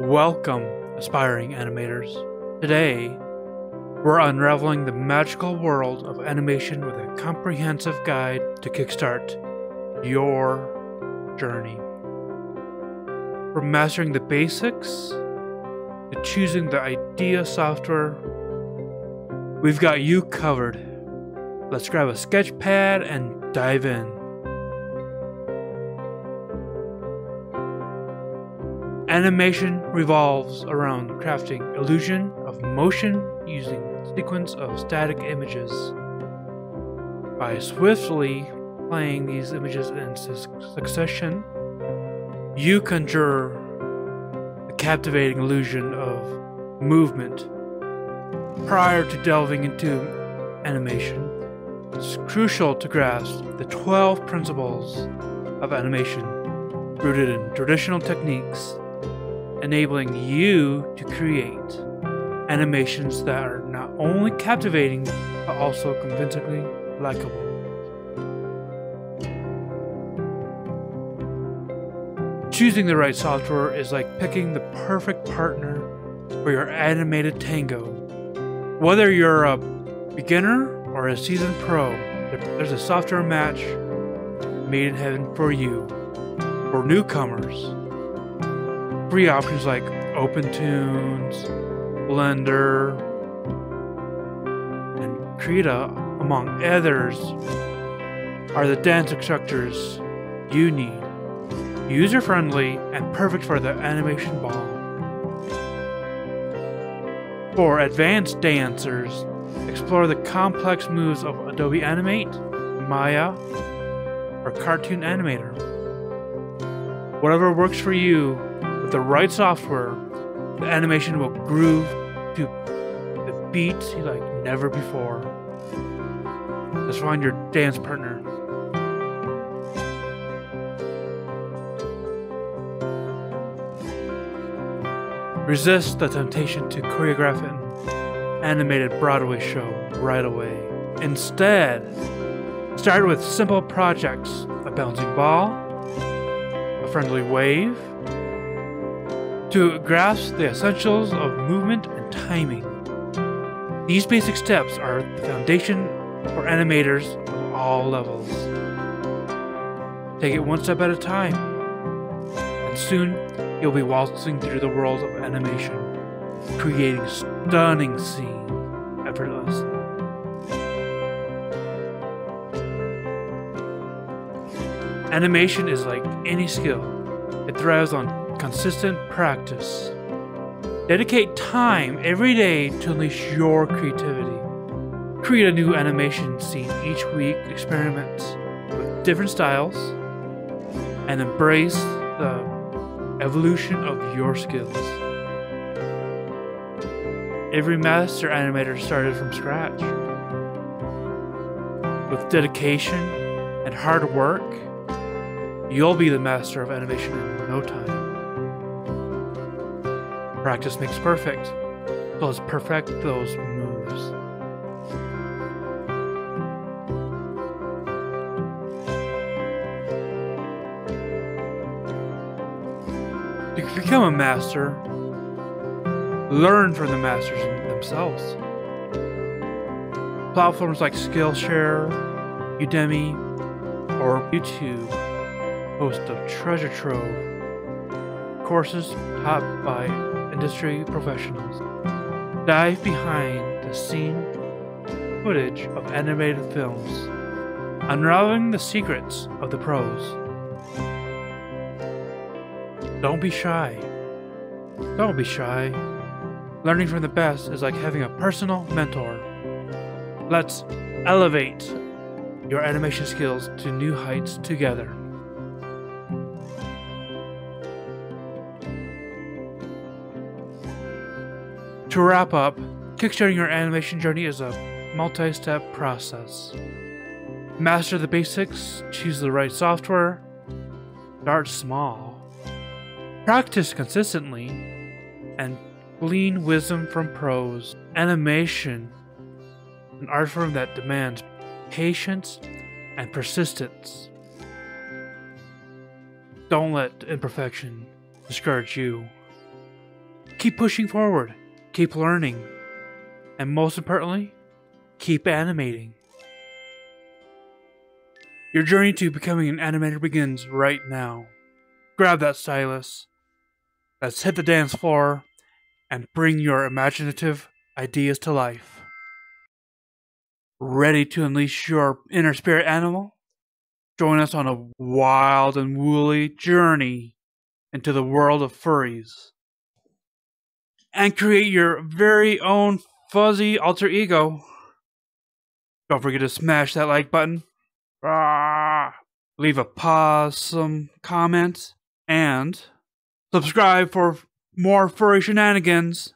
Welcome, aspiring animators. Today, we're unraveling the magical world of animation with a comprehensive guide to kickstart your journey. From mastering the basics to choosing the idea software, we've got you covered. Let's grab a sketch pad and dive in. Animation revolves around crafting illusion of motion using sequence of static images. By swiftly playing these images in succession, you conjure a captivating illusion of movement. Prior to delving into animation, it's crucial to grasp the 12 principles of animation rooted in traditional techniques enabling you to create animations that are not only captivating but also convincingly likable. Choosing the right software is like picking the perfect partner for your animated tango. Whether you're a beginner or a seasoned pro, there's a software match made in heaven for you. For newcomers, free options like OpenToonz, Blender, and Krita, among others, are the dance instructors you need. User friendly and perfect for the animation ball. For advanced dancers, explore the complex moves of Adobe Animate, Maya, or Cartoon Animator. Whatever works for you with the right software, the animation will groove to the beat like never before. Let's find your dance partner. Resist the temptation to choreograph an animated Broadway show right away. Instead, start with simple projects a bouncing ball, a friendly wave, to grasp the essentials of movement and timing. These basic steps are the foundation for animators of all levels. Take it one step at a time, and soon you'll be waltzing through the world of animation, creating stunning scenes effortlessly. Animation is like any skill. It thrives on consistent practice. Dedicate time every day to unleash your creativity. Create a new animation scene each week, experiment with different styles, and embrace the evolution of your skills. Every master animator started from scratch. With dedication and hard work, you'll be the master of animation in no time. Practice makes perfect. Let's perfect those moves. To become a master, learn from the masters themselves. Platforms like Skillshare, Udemy, or YouTube host a treasure trove courses taught by industry professionals. Dive behind the scene footage of animated films, unraveling the secrets of the pros. Don't be shy. Don't be shy. Learning from the best is like having a personal mentor. Let's elevate your animation skills to new heights together. To wrap up, kickstarting your animation journey is a multi step process. Master the basics, choose the right software, start small, practice consistently, and glean wisdom from pros. Animation, an art form that demands patience and persistence. Don't let imperfection discourage you. keep pushing forward, keep learning, and most importantly, keep animating. Your journey to becoming an animator begins right now. Grab that stylus. Let's hit the dance floor and bring your imaginative ideas to life. Ready to unleash your inner spirit animal? Join us on a wild and woolly journey into the world of furries. And create your very own fuzzy alter ego. Don't forget to smash that like button leave a pause, some and subscribe for more furry shenanigans.